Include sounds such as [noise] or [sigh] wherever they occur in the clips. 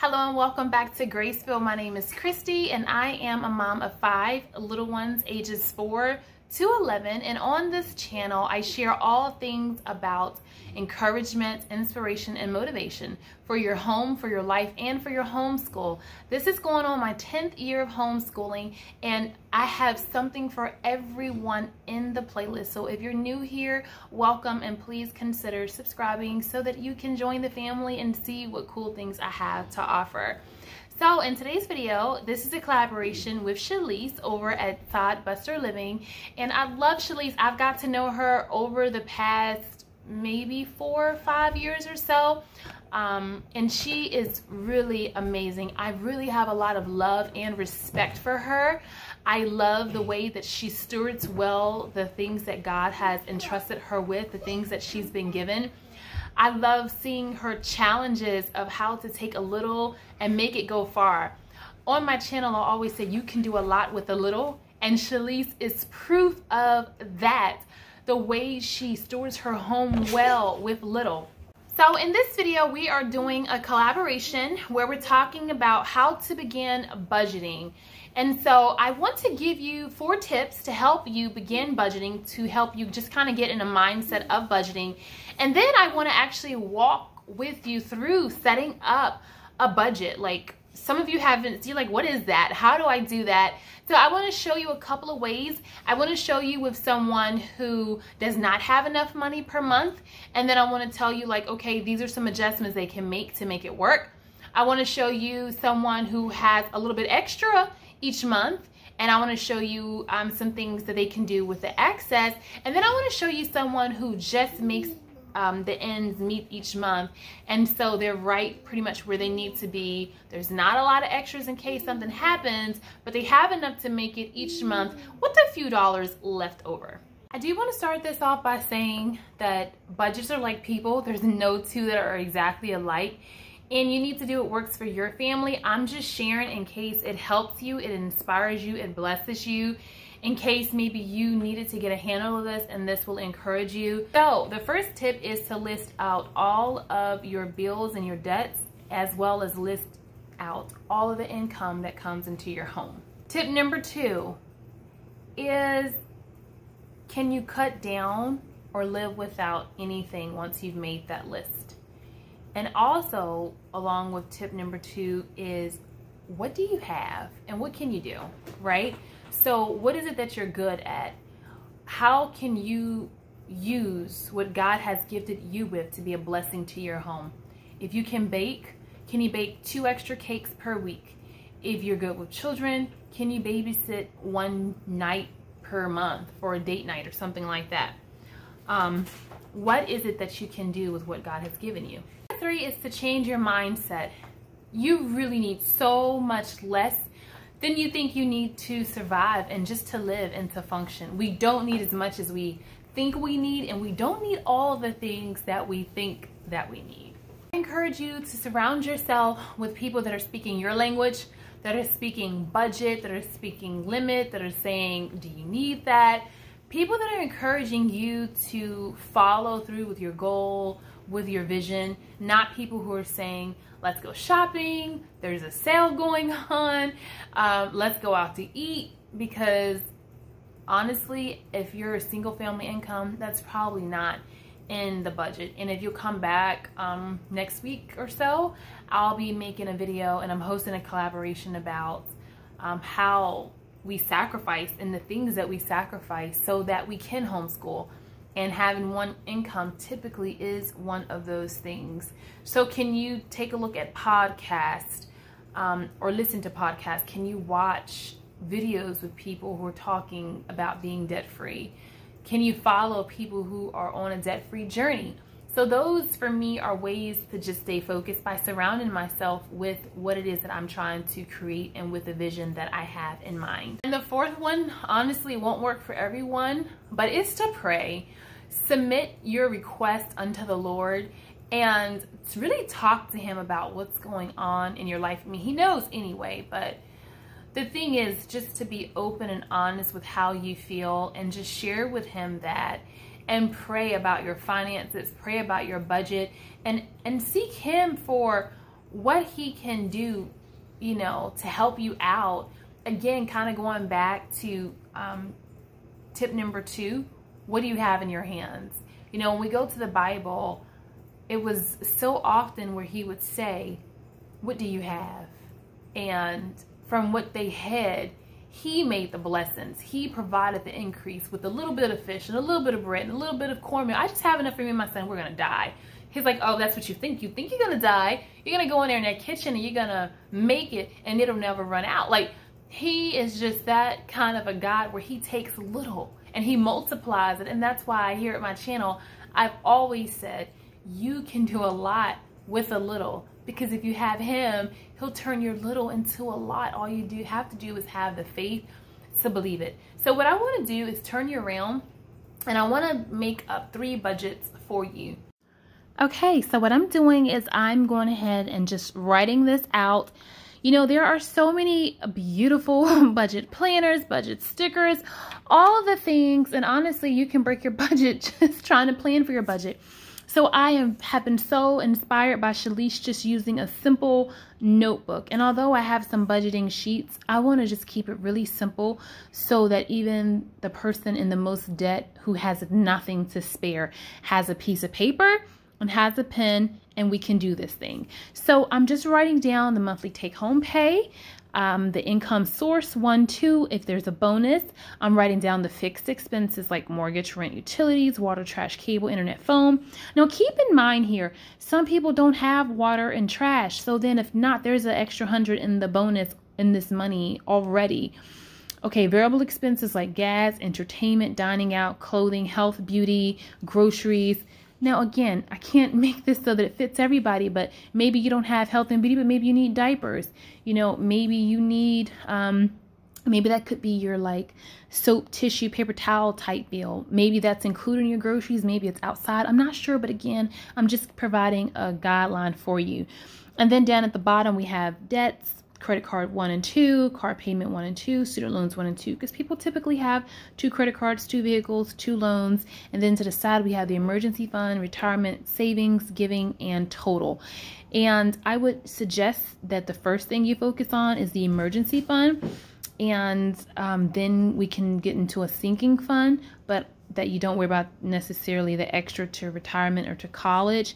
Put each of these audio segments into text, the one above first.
Hello and welcome back to Grace Filled. My name is Kristy and I am a mom of five little ones ages four to 11 and on this channel I share all things about encouragement, inspiration, and motivation for your home, for your life, and for your homeschool. This is going on my 10th year of homeschooling and I have something for everyone in the playlist. So if you're new here, welcome and please consider subscribing so that you can join the family and see what cool things I have to offer. So in today's video, this is a collaboration with Shalise over at Sod Buster Living. And I love Shalise. I've got to know her over the past maybe four or five years or so. Um, and she is really amazing. I really have a lot of love and respect for her. I love the way that she stewards well the things that God has entrusted her with, the things that she's been given. I love seeing her challenges of how to take a little and make it go far. On my channel, I always say you can do a lot with a little, and Shalise is proof of that. The way she stores her home well with little. So in this video, we are doing a collaboration where we're talking about how to begin budgeting. And so I want to give you four tips to help you begin budgeting, to help you just kind of get in a mindset of budgeting. And then I want to actually walk with you through setting up a budget. Like some of you haven't, you're like, what is that? How do I do that? So I want to show you a couple of ways. I want to show you with someone who does not have enough money per month. And then I want to tell you like, okay, these are some adjustments they can make to make it work. I want to show you someone who has a little bit extra each month and I want to show you um, some things that they can do with the excess and then I want to show you someone who just makes um, the ends meet each month. And so they're right pretty much where they need to be. There's not a lot of extras in case something happens but they have enough to make it each month with a few dollars left over. I do want to start this off by saying that budgets are like people. There's no two that are exactly alike. And you need to do what works for your family. I'm just sharing in case it helps you, it inspires you, it blesses you, in case maybe you needed to get a handle of this and this will encourage you. So the first tip is to list out all of your bills and your debts as well as list out all of the income that comes into your home. Tip number two is can you cut down or live without anything once you've made that list? And also, along with tip number two, is what do you have and what can you do, right? So, what is it that you're good at? How can you use what God has gifted you with to be a blessing to your home? If you can bake, can you bake two extra cakes per week? If you're good with children, can you babysit one night per month for a date night or something like that? Um, what is it that you can do with what God has given you? three is to change your mindset. You really need so much less than you think you need to survive and just to live and to function. We don't need as much as we think we need and we don't need all the things that we think that we need. I encourage you to surround yourself with people that are speaking your language, that are speaking budget, that are speaking limit, that are saying, do you need that? People that are encouraging you to follow through with your goal, with your vision, not people who are saying, let's go shopping, there's a sale going [laughs] on, um, let's go out to eat, because honestly, if you're a single family income, that's probably not in the budget. And if you come back um, next week or so, I'll be making a video and I'm hosting a collaboration about um, how we sacrifice and the things that we sacrifice so that we can homeschool and having one income typically is one of those things. So can you take a look at podcasts um, or listen to podcasts? Can you watch videos with people who are talking about being debt free? Can you follow people who are on a debt free journey? So those for me are ways to just stay focused by surrounding myself with what it is that I'm trying to create and with the vision that I have in mind. And the fourth one, honestly, won't work for everyone, but it's to pray submit your request unto the Lord and to really talk to him about what's going on in your life. I mean, he knows anyway, but the thing is just to be open and honest with how you feel and just share with him that and pray about your finances, pray about your budget and and seek him for what he can do, you know, to help you out. Again, kind of going back to um, tip number two, what do you have in your hands? You know, when we go to the Bible, it was so often where he would say, what do you have? And from what they had, he made the blessings. He provided the increase with a little bit of fish and a little bit of bread and a little bit of cornmeal. I just have enough for me and my son. We're going to die. He's like, oh, that's what you think. You think you're going to die. You're going to go in there in that kitchen and you're going to make it and it'll never run out. Like, he is just that kind of a God where he takes little and he multiplies it. And that's why here at my channel, I've always said, you can do a lot with a little because if you have him, he'll turn your little into a lot. All you do have to do is have the faith to believe it. So what I want to do is turn you around and I want to make up three budgets for you. Okay, so what I'm doing is I'm going ahead and just writing this out. You know, there are so many beautiful [laughs] budget planners, budget stickers, all the things. And honestly, you can break your [laughs] budget just trying to plan for your budget. So I am, have been so inspired by Shalice just using a simple notebook. And although I have some budgeting sheets, I want to just keep it really simple so that even the person in the most debt who has nothing to spare has a piece of paper and has a pen and we can do this thing. So I'm just writing down the monthly take home pay, um, the income source, one, two, if there's a bonus. I'm writing down the fixed expenses like mortgage, rent, utilities, water, trash, cable, internet, phone. Now keep in mind here, some people don't have water and trash. So then if not, there's an extra hundred in the bonus in this money already. Okay, variable expenses like gas, entertainment, dining out, clothing, health, beauty, groceries, now, again, I can't [laughs] make this so that it fits everybody, but maybe you don't have health and beauty, but maybe you need diapers. You know, maybe you need, um, maybe that could be your like soap, tissue, paper towel type bill. Maybe that's included in your groceries. Maybe it's outside. I'm not sure, but again, I'm just providing a guideline for you. And then down at the bottom, we have debts, credit card one and two, car payment one and two, student loans one and two, because people typically have two credit cards, two vehicles, two loans, and then to the side we have the emergency fund, retirement, savings, giving, and total. And I would suggest that the first thing you focus on is the emergency fund, and um, then we can get into a sinking fund, but that you don't worry about necessarily the extra to retirement or to college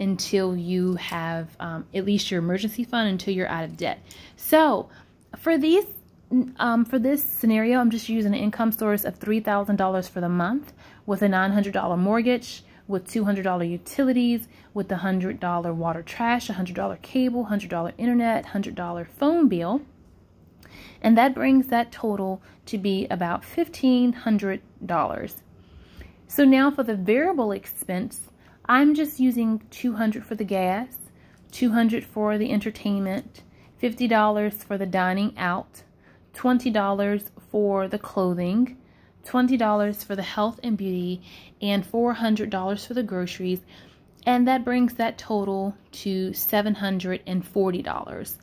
until you have um, at least your emergency fund until you're out of debt. So for these, um, for this scenario, I'm just using an income source of $3,000 for the month with a $900 mortgage, with $200 utilities, with the $100 water trash, $100 cable, $100 internet, $100 phone bill. And that brings that total to be about $1,500. So now for the variable expense, I'm just using 200 for the gas, 200 for the entertainment, $50 for the dining out, $20 for the clothing, $20 for the health and beauty, and $400 for the groceries. And that brings that total to $740.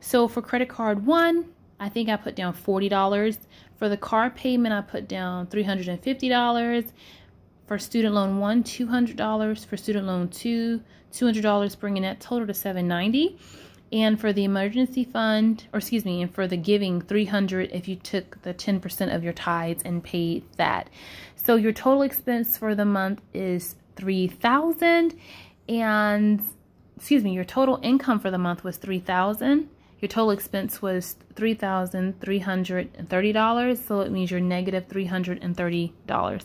So for credit card one, I think I put down $40. For the car payment, I put down $350. For student loan one, $200. For student loan two, $200, bringing that total to $790. And for the emergency fund, or excuse me, and for the giving, 300 if you took the 10% of your tithes and paid that. So your total expense for the month is 3000 and excuse me, your total income for the month was 3000 your total expense was $3,330, so it means you're negative $330.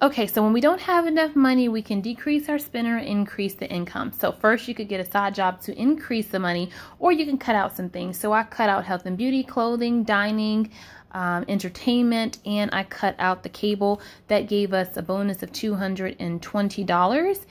Okay, so when we don't have enough money, we can decrease our spend or increase the income. So first you could get a side job to increase the money, or you can cut out some things. So I cut out health and beauty, clothing, dining, um, entertainment, and I cut out the cable. That gave us a bonus of $220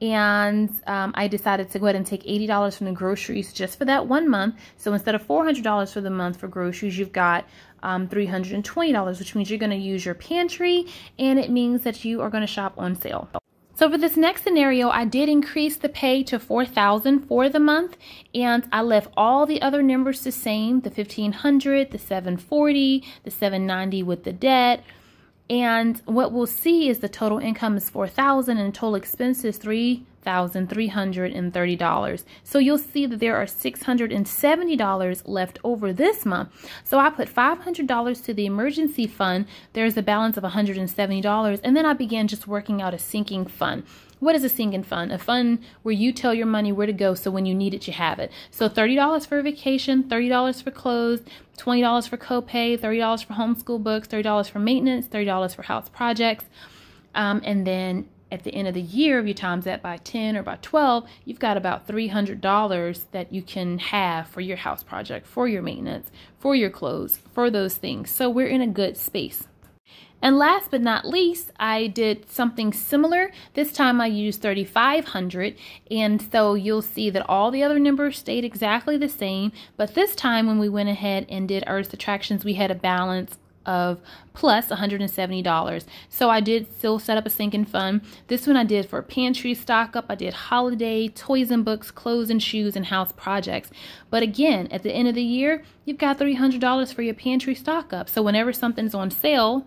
and um, I decided to go ahead and take $80 from the groceries just for that one month. So instead of $400 for the month for groceries, you've got um, $320, which means you're going to use your pantry and it means that you are going to shop on sale. So for this next scenario, I did increase the pay to 4000 for the month and I left all the other numbers the same, the 1500, the 740, the 790 with the debt, and what we'll see is the total income is 4000 and total expenses 3 $1,330. So you'll see that there are $670 left over this month. So I put $500 to the emergency fund. There's a balance of $170. And then I began just working out a sinking fund. What is a sinking fund? A fund where you tell your money where to go so when you need it, you have it. So $30 for a vacation, $30 for clothes, $20 for copay, $30 for homeschool books, $30 for maintenance, $30 for house projects. Um, and then at the end of the year, if you times that by 10 or by 12, you've got about $300 that you can have for your house project, for your maintenance, for your clothes, for those things. So we're in a good space. And last but not least, I did something similar. This time I used 3,500. And so you'll see that all the other numbers stayed exactly the same. But this time when we went ahead and did Earth Attractions, we had a balance of plus $170. So I did still set up a sinking fund. This one I did for pantry stock up. I did holiday, toys and books, clothes and shoes, and house projects. But again, at the end of the year, you've got $300 for your pantry stock up. So whenever something's on sale,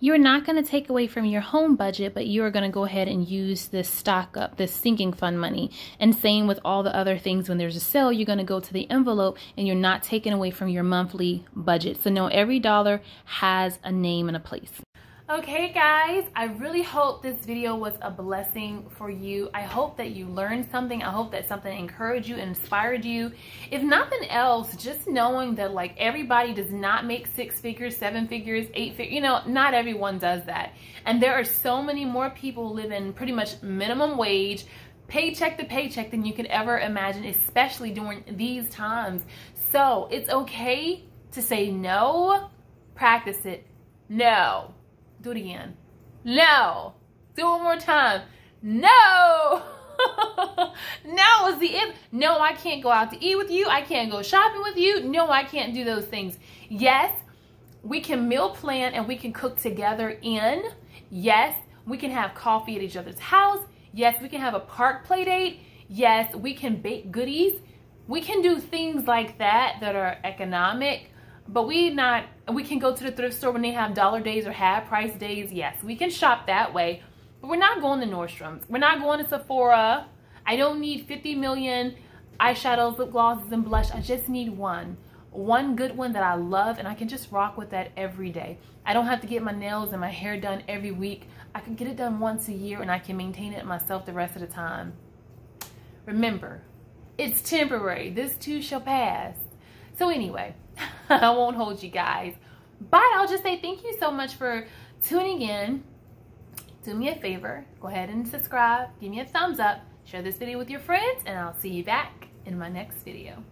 you're not going to take away from your home budget, but you are going to go ahead and use this stock up, this sinking fund money. And same with all the other things, when there's a sale, you're going to go to the envelope and you're not taking away from your monthly budget. So know every dollar has a name and a place. Okay guys, I really hope this video was a blessing for you. I hope that you learned something. I hope that something encouraged you, inspired you. If nothing else, just knowing that like everybody does not make six figures, seven figures, eight figures, you know, not everyone does that. And there are so many more people living pretty much minimum wage, paycheck to paycheck than you could ever imagine, especially during these times. So it's okay to say no, practice it, no do it again. No. Do it one more time. No. [laughs] now is the if. No, I can't go out to eat with you. I can't go shopping with you. No, I can't do those things. Yes, we can meal plan and we can cook together in. Yes, we can have coffee at each other's house. Yes, we can have a park play date. Yes, we can bake goodies. We can do things like that that are economic but we not we can go to the thrift store when they have dollar days or half price days yes. We can shop that way. But we're not going to nordstrom's. We're not going to sephora. I don't need 50 million eyeshadows lip glosses and blush. I just need one. One good one that i love and i can just rock with that every day. I don't have to get my nails and my hair done every week. I can get it done once a year and i can maintain it myself the rest of the time. Remember it's temporary. This too shall pass. So anyway [laughs] I won't hold you guys. But I'll just say thank you so much for tuning in. Do me a favor, go ahead and subscribe, give me a thumbs up, share this video with your friends, and I'll see you back in my next video.